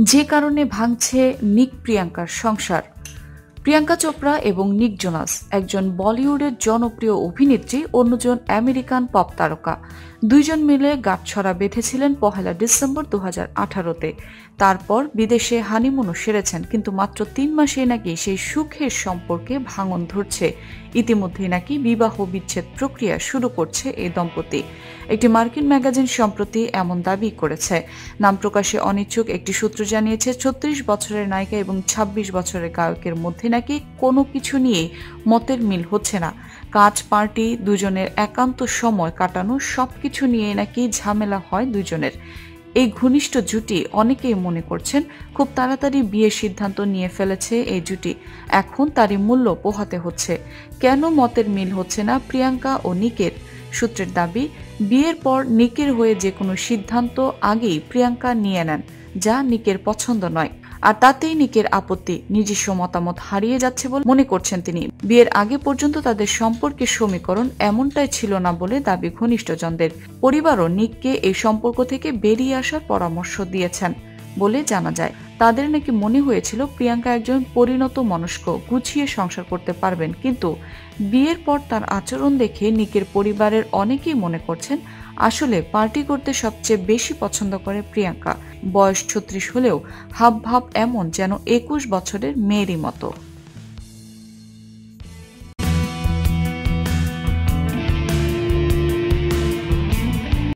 যে কারণে ভাঙছে নিক প্রিয়াঙ্কার সংসার। প্রিয়াঙ্কা চোপড়া এবং নিক জোনাস, একজন বলিউডের জনপ্রিয় অভিনেত্রী, অন্যজন আমেরিকান পপ তারকা। দুইজন মিলে গাঁটছড়া বেঁধেছিলেন পহেলা ডিসেম্বর দু আঠারোতে। তারপর বিদেশে হানিমুনও সেরেছেন, কিন্তু মাত্র তিন মাসে নাকি সেই সুখের সম্পর্কে ভাঙন ধরছে। ইতিমধ্যে নাকি বিবাহ বিচ্ছেদ প্রক্রিয়া শুরু করছে এই দম্পতি। একটি মার্কিন ম্যাগাজিন সম্প্রতি এমন দাবি করেছে। নাম প্রকাশে অনিচ্ছুক একটি সূত্র জানিয়েছে, ছত্রিশ বছরের নায়িকা এবং ২৬ বছরের গায়কের মধ্যে নাকি কোনো কিছু নিয়ে মতের মিল হচ্ছে না। কাজ, পার্টি, দুজনের একান্ত সময় কাটানো সবকিছু নিয়ে নাকি ঝামেলা হয় দুজনের এই ঘনিষ্ঠ জুটি অনেকেই মনে করছেন খুব তাড়াতাড়ি বিয়ের সিদ্ধান্ত নিয়ে ফেলেছে এই জুটি। এখন তারই মূল্য পোহাতে হচ্ছে। কেন মতের মিল হচ্ছে না প্রিয়াঙ্কা ও নিকের? সূত্রের দাবি, বিয়ের পর নিকের হয়ে যে কোনো সিদ্ধান্ত আগেই প্রিয়াঙ্কা নিয়ে নেন, যা নিকের পছন্দ নয়। আর তাতেই নিকের আপত্তি। নিজস্ব মতামত হারিয়ে যাচ্ছে বলে মনে করছেন তিনি। বিয়ের আগে পর্যন্ত তাদের সম্পর্কে সমীকরণ এমনটাই ছিল না বলে দাবি ঘনিষ্ঠজনদের। পরিবারও নিককে এই সম্পর্ক থেকে বেরিয়ে আসার পরামর্শ দিয়েছেন বলে জানা যায়। তাদের নাকি মনে হয়েছিল প্রিয়াঙ্কা একজন পরিণত মনস্ক, গুছিয়ে সংসার করতে পারবেন। কিন্তু বিয়ের পর তার আচরণ দেখে নিকের পরিবারের অনেকেই মনে করছেন, আসলে পার্টি করতে সবচেয়ে বেশি পছন্দ করে প্রিয়াঙ্কা। বয়স ছত্রিশ হলেও হাব ভাব এমন যেন একুশ বছরের মেয়েরই মতো।